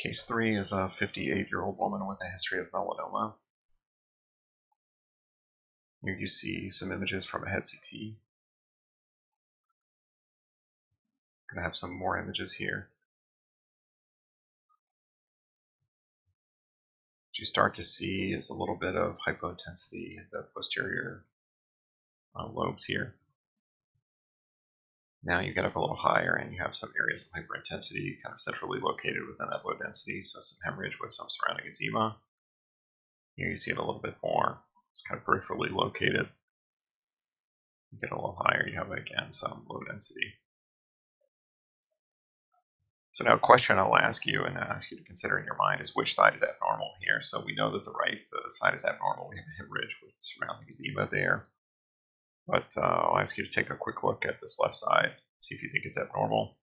Case 3 is a 58-year-old woman with a history of melanoma. Here you see some images from a head CT. Gonna have some more images here. What you start to see is a little bit of hypointensity in the posterior uh, lobes here. Now you get up a little higher and you have some areas of hyperintensity kind of centrally located within that low density, so some hemorrhage with some surrounding edema. Here you see it a little bit more. It's kind of peripherally located. You get a little higher, you have again some low density. So now a question I'll ask you and ask you to consider in your mind is which side is abnormal here? So we know that the right uh, side is abnormal. We have a hemorrhage with surrounding edema there. But uh, I'll ask you to take a quick look at this left side, see if you think it's abnormal.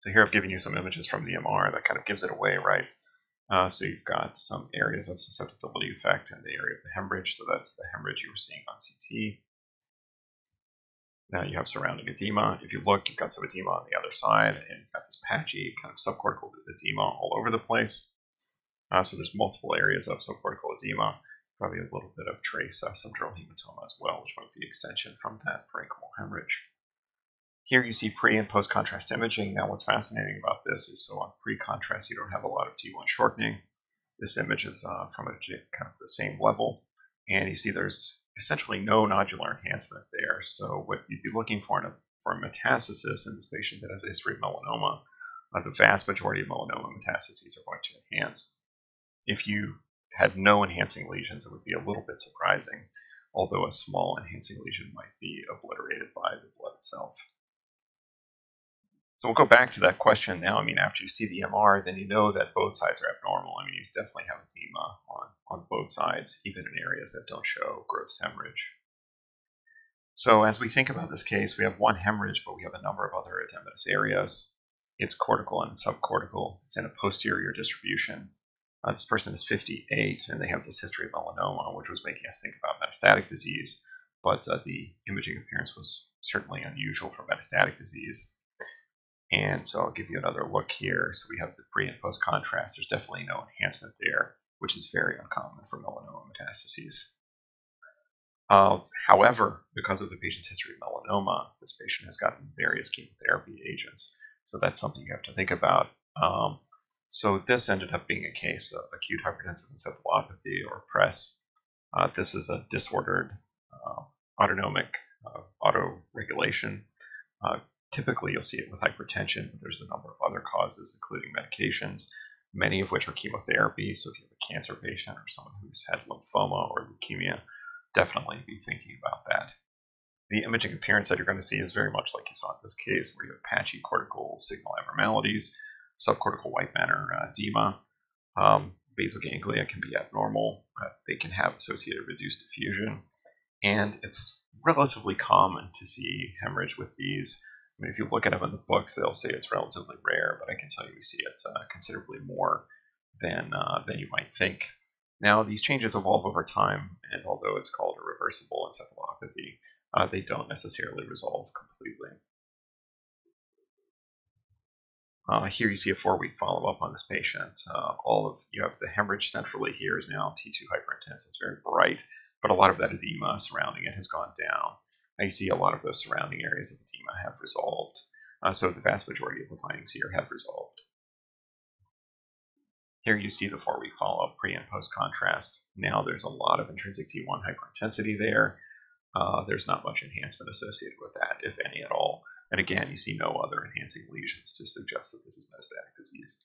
So here I've given you some images from the MR that kind of gives it away, right? Uh, so you've got some areas of susceptibility effect in the area of the hemorrhage. So that's the hemorrhage you were seeing on CT. Now you have surrounding edema. If you look, you've got some edema on the other side, and you've got this patchy kind of subcortical edema all over the place. Uh, so there's multiple areas of subcortical edema probably a little bit of trace subdural hematoma as well, which might be extension from that parenchymal hemorrhage. Here you see pre and post contrast imaging. Now what's fascinating about this is so on pre-contrast you don't have a lot of T1 shortening. This image is uh, from a kind of the same level and you see there's essentially no nodular enhancement there. So what you'd be looking for in a, for a metastasis in this patient that has a history of melanoma, uh, the vast majority of melanoma metastases are going to enhance. If you had no enhancing lesions, it would be a little bit surprising, although a small enhancing lesion might be obliterated by the blood itself. So we'll go back to that question now. I mean, after you see the MR, then you know that both sides are abnormal. I mean, you definitely have edema on, on both sides, even in areas that don't show gross hemorrhage. So as we think about this case, we have one hemorrhage, but we have a number of other edematous areas. It's cortical and subcortical. It's in a posterior distribution. Uh, this person is 58 and they have this history of melanoma, which was making us think about metastatic disease, but uh, the imaging appearance was certainly unusual for metastatic disease. And so I'll give you another look here. So we have the pre and post contrast. There's definitely no enhancement there, which is very uncommon for melanoma metastases. Uh, however, because of the patient's history of melanoma, this patient has gotten various chemotherapy agents. So that's something you have to think about. Um, so this ended up being a case of acute hypertensive encephalopathy or PRES. Uh, this is a disordered uh, autonomic uh, autoregulation. Uh, typically, you'll see it with hypertension, but there's a number of other causes, including medications, many of which are chemotherapy. So if you have a cancer patient or someone who has lymphoma or leukemia, definitely be thinking about that. The imaging appearance that you're going to see is very much like you saw in this case, where you have patchy cortical signal abnormalities, subcortical white matter uh, edema. Um, basal ganglia can be abnormal. Uh, they can have associated reduced diffusion. And it's relatively common to see hemorrhage with these. I mean, if you look at them in the books, they'll say it's relatively rare, but I can tell you we see it uh, considerably more than, uh, than you might think. Now, these changes evolve over time, and although it's called a reversible encephalopathy, uh, they don't necessarily resolve completely. Uh, here you see a four-week follow-up on this patient. Uh, all of you have the hemorrhage centrally here is now T2 hyperintense. It's very bright, but a lot of that edema surrounding it has gone down. Now you see a lot of those surrounding areas of edema have resolved. Uh, so the vast majority of the findings here have resolved. Here you see the four-week follow-up pre and post contrast. Now there's a lot of intrinsic T1 hyperintensity there. Uh, there's not much enhancement associated with that, if any at all. And again, you see no other enhancing lesions to suggest that this is metastatic disease.